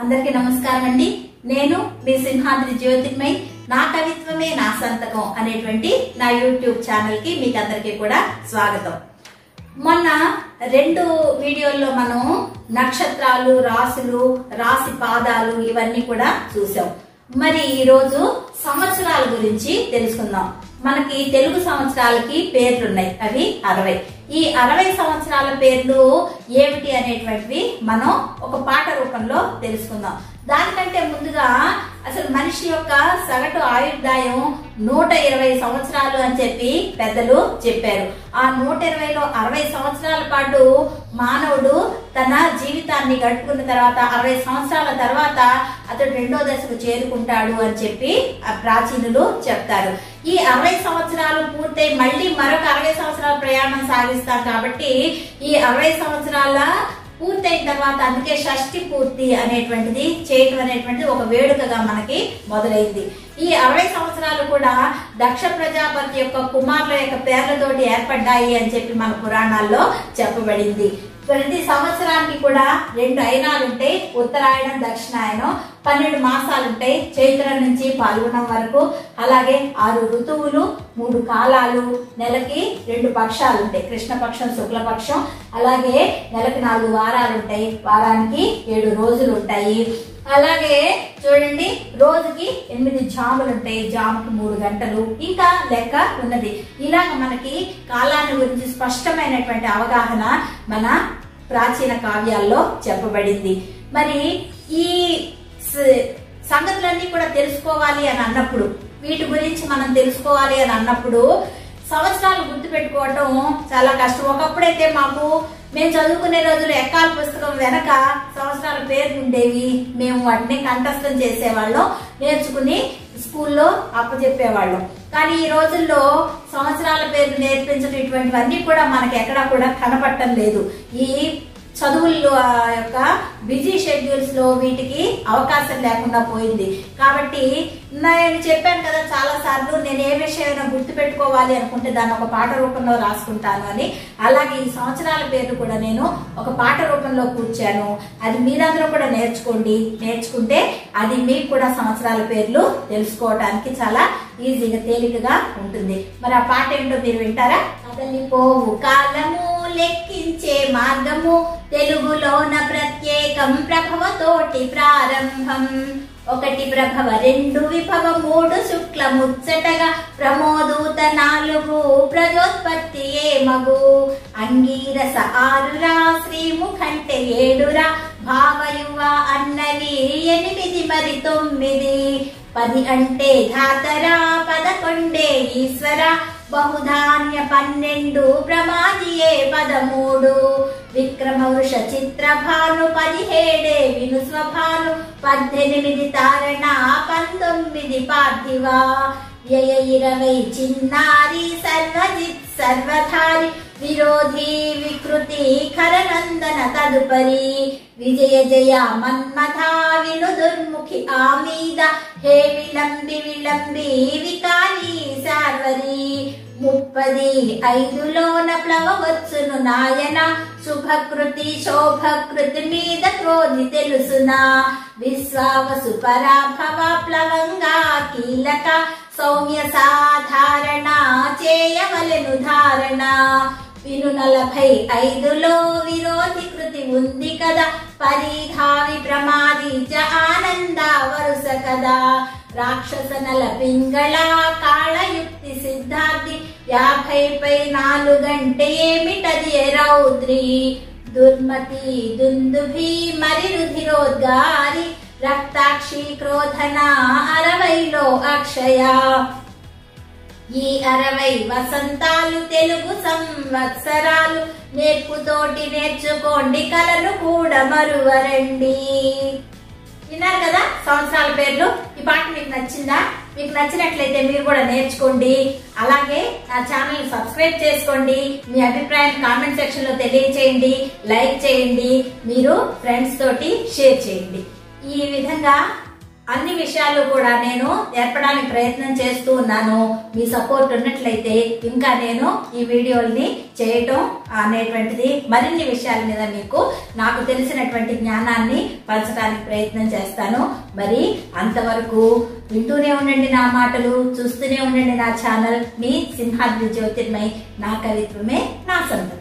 అందరికీ నమస్కారం అండి. నేను మీ సింహాద్రి జ్యోతిర్మయ్. నా కవిత్వమే నా సంతకం అనేటువంటి నా యూట్యూబ్ ఛానల్కి మీకు అందరికీ కూడా స్వాగతం. మొన్న రెండు వీడియోల్లో మనం నక్షత్రాలు రాసులు రాశి పాదాలు ఇవన్నీ కూడా చూసాం మరి ఈ రోజు సంవత్సరాల గురించి తెలుసుకుందాం. మనకి తెలుగు సంవత్సరాలకి పేర్లు ఉన్నాయి అవి అరవై. ఈ అరవై సంవత్సరాల పేర్లు ఏమిటి అనేటువంటివి మనం ఒక పాట రూపంలో తెలుసుకుందాం. దానికంటే ముందుగా అసలు మనిషి యొక్క సగటు ఆయుర్దాయం నూట ఇరవై సంవత్సరాలు అని చెప్పి పెద్దలు చెప్పారు. ఆ నూట ఇరవైలో అరవై సంవత్సరాల పాటు మానవుడు తన జీవితాన్ని గడుపుకున్న తర్వాత అరవై సంవత్సరాల తర్వాత అతడు రెండో దశకు చేరుకుంటాడు అని చెప్పి ఆ ప్రాచీనులు చెప్తారు. ఈ అరవై సంవత్సరాలు పూర్తయి మళ్ళీ మరొక అరవై సంవత్సరాల ప్రయాణం సాగిస్తారు కాబట్టి ఈ అరవై సంవత్సరాల పూర్తయిన తర్వాత అందుకే షష్ఠి పూర్తి అనేటువంటిది చేయటం అనేటువంటిది ఒక వేడుకగా మనకి మొదలైంది. ఈ అరవై సంవత్సరాలు కూడా దక్ష ప్రజాపతి యొక్క కుమారుల యొక్క పేర్లతోటి ఏర్పడ్డాయి అని చెప్పి మన పురాణాల్లో చెప్పబడింది. ప్రతి సంవత్సరానికి కూడా రెండు అయినాలు ఉంటాయి ఉత్తరాయణం దక్షిణాయనం. పన్నెండు మాసాలు ఉంటాయి చైత్రం నుంచి పాల్గొనడం వరకు. అలాగే ఆరు ఋతువులు మూడు కాలాలు నెలకి రెండు పక్షాలు ఉంటాయి కృష్ణపక్షం శుక్లపక్షం. అలాగే నెలకి నాలుగు వారాలు ఉంటాయి వారానికి ఏడు రోజులు ఉంటాయి అలాగే చూడండి రోజుకి ఎనిమిది జాములు ఉంటాయి జాముకి మూడు గంటలు. ఇంకా లెక్క ఉన్నది. ఇలాగ మనకి కాలాన్ని గురించి స్పష్టమైనటువంటి అవగాహన మన ప్రాచీన కావ్యాల్లో చెప్పబడింది. మరి ఈ సంగతులన్నీ కూడా తెలుసుకోవాలి అని అన్నప్పుడు వీటి గురించి మనం తెలుసుకోవాలి అని అన్నప్పుడు సంవత్సరాలు గుర్తు పెట్టుకోవటం చాలా కష్టం. ఒకప్పుడైతే మాకు మేము చదువుకునే రోజులు ఎక్కాల పుస్తకం వెనక సంవత్సరాల పేర్లు ఉండేవి మేము వాటిని కంఠస్థం చేసేవాళ్ళం నేర్చుకుని స్కూల్లో అప్పచెప్పేవాళ్ళం కానీ ఈ రోజుల్లో సంవత్సరాల పేర్లు నేర్పించడం ఇటువంటివన్నీ కూడా మనకి ఎక్కడా కూడా కనపడటం లేదు. ఈ చదువుల్లో ఆ యొక్క బిజీ షెడ్యూల్స్లో వీటికి అవకాశం లేకుండా పోయింది. కాబట్టి నేను చెప్పాను కదా చాలా సార్లు నేను ఏ విషయమైనా గుర్తు పెట్టుకోవాలి అనుకుంటే దాన్ని ఒక పాట రూపంలో రాసుకుంటాను అని. అలాగే ఈ సంవత్సరాల పేర్లు కూడా నేను ఒక పాట రూపంలో కూర్చాను. అది మీరందరూ కూడా నేర్చుకోండి. నేర్చుకుంటే అది మీకు కూడా సంవత్సరాల పేర్లు తెలుసుకోవడానికి చాలా ఈజీగా తేలికగా ఉంటుంది. మరి ఆ పాట ఏంటో మీరు వింటారా? కదలిపోవు కాలము లెక్కించే మార్గము తెలుగులోన ప్రత్యేకం ప్రభవతోటి ప్రారంభం. ఒకటి ప్రభవ రెండు విభవ మూడు శుక్ల ముచ్చటగా ప్రమోదూత నాలుగు ప్రజోత్పత్తి ఏ మగు. అంగీరస ఆరురా శ్రీముఖంటే ఏడురా భావయువ అన్నవి ఎనిమిది మరి తొమ్మిది. పది అంటే ధాతరా పదకొండే ఈశ్వర బహుధాన్య పన్నెండు ప్రమాదియే పదమూడు విక్రమ వృష చిత్రభాను పదిహేడే విను స్వభాను పద్దెనిమిది తారణ పంతొమ్మిది పార్థివ వ్యయ ఇరవై చిన్నారి సర్వజిత్ సర్వధారి విరోధి వికృతి ఖరనందన తదుపరి విజయ జయ మన్మథ విను దుర్ముఖి ఆమీద హే విలంబి విలంబి వికారి శార్వరి ముప్పది ఐదులోన ప్లవవచ్చును నాయన శుభకృతి శోభకృతి మీద క్రోధి తెలుసునా విశ్వావసు పరాభవ ప్లవంగా కీలక సౌమ్య సాధారణ చేయవలెను ధారణ విను నలభై ఐదులో విరోధి కృతి ఉంది కదా. పరిధావి ప్రమాది జ ఆనంద వరుస కదా. రాక్షస నల పింగళ కాళయుక్తి సిద్ధార్థి యాభై పై నాలుగంటే ఏమిటది రౌద్రి? దుర్మతి దుందుభి మరి రుధిరోద్గారి రక్తాక్షి క్రోధన అరవైలో అక్షయ. ఈ అరవై వసంతాలు తెలుగు సంవత్సరాలు నేర్పుతోటి నేర్చుకోండి కలను కూడా మరువరండి. విన్నారు కదా సంవత్సరాల పేర్లు? ఈ పాట మీకు నచ్చిందా? మీకు నచ్చినట్లయితే మీరు కూడా నేర్చుకోండి. అలాగే నా ఛానల్ సబ్స్క్రైబ్ చేసుకోండి. మీ అభిప్రాయం కామెంట్ సెక్షన్లో తెలియచేయండి లైక్ చేయండి. మీరు ఫ్రెండ్స్ తోటి షేర్ చేయండి. ఈ విధంగా అన్ని విషయాలు కూడా నేను నేర్పడానికి ప్రయత్నం చేస్తూ ఉన్నాను. మీ సపోర్ట్ ఉన్నట్లయితే ఇంకా నేను ఈ వీడియోల్ని చేయటం అనేటువంటిది మరిన్ని విషయాల మీద మీకు నాకు తెలిసినటువంటి జ్ఞానాన్ని పంచడానికి ప్రయత్నం చేస్తాను. మరి అంతవరకు వింటూనే ఉండండి నా మాటలు చూస్తూనే ఉండండి నా ఛానల్. మీ సింహాద్రి జ్యోతిర్మై నా కవిత్వమే నా సొంతం